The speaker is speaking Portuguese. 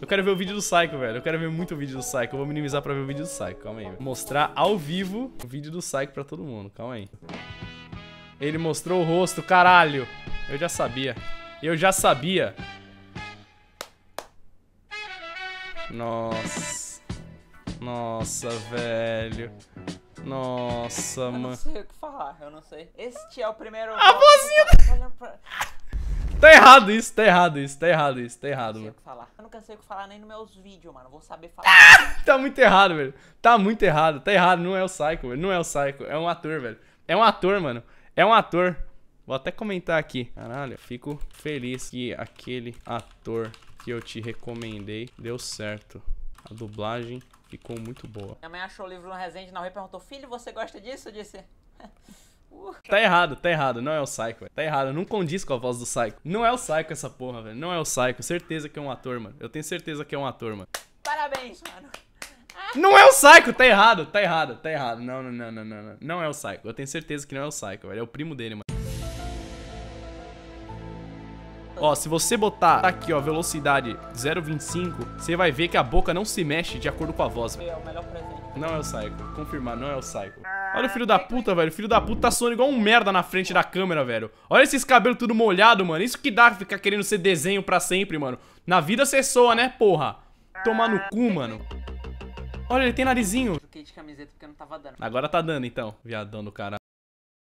Eu quero ver o vídeo do Psycho, velho. Eu quero ver muito o vídeo do Psycho. Eu vou minimizar pra ver o vídeo do Psycho. Calma aí. Vou mostrar ao vivo o vídeo do Psycho pra todo mundo. Calma aí. Ele mostrou o rosto, caralho. Eu já sabia. Eu já sabia. Nossa. Nossa, velho. Nossa, Eu mano. não sei o que falar, eu não sei. Este é o primeiro. A vozinha que eu tô olhando pra- Tá errado isso, tá errado isso, tá errado isso, tá errado, Não mano. que falar. Eu nunca sei o que falar nem nos meus vídeos, mano. Vou saber falar. Tá muito errado, velho. Tá muito errado, tá errado. Não é o Psycho, velho. Não é o Psycho. É um ator, velho. É um ator, mano. É um ator. Vou até comentar aqui. Caralho, fico feliz que aquele ator que eu te recomendei deu certo. A dublagem ficou muito boa. Minha mãe achou o livro no Resende na rua e perguntou: Filho, você gosta disso? Eu disse: "Uh, Tá errado, tá errado. Não é o Psycho, velho. Tá errado. Não condiz com a voz do Psycho. Não é o Psycho essa porra, velho. Não é o Psycho. Certeza que é um ator, mano. Eu tenho certeza que é um ator, mano. Parabéns, mano. Não é o Psycho, tá errado, tá errado, tá errado. Não, não, não, não, não, não. Não é o Psycho. Eu tenho certeza que não é o Psycho, velho. É o primo dele, mano. Ó, se você botar aqui, ó, velocidade 0.25, você vai ver que a boca não se mexe de acordo com a voz, velho. É o melhor presente. Não é o Psycho. Confirmar, não é o Psycho. Olha o filho da puta, velho. O filho da puta tá suando igual um merda na frente da câmera, velho. Olha esses cabelos tudo molhado, mano. Isso que dá ficar querendo ser desenho pra sempre, mano. Na vida você soa, né, porra? Tomar no cu, mano. Olha, ele tem narizinho. Agora tá dando, então. Viadão do cara.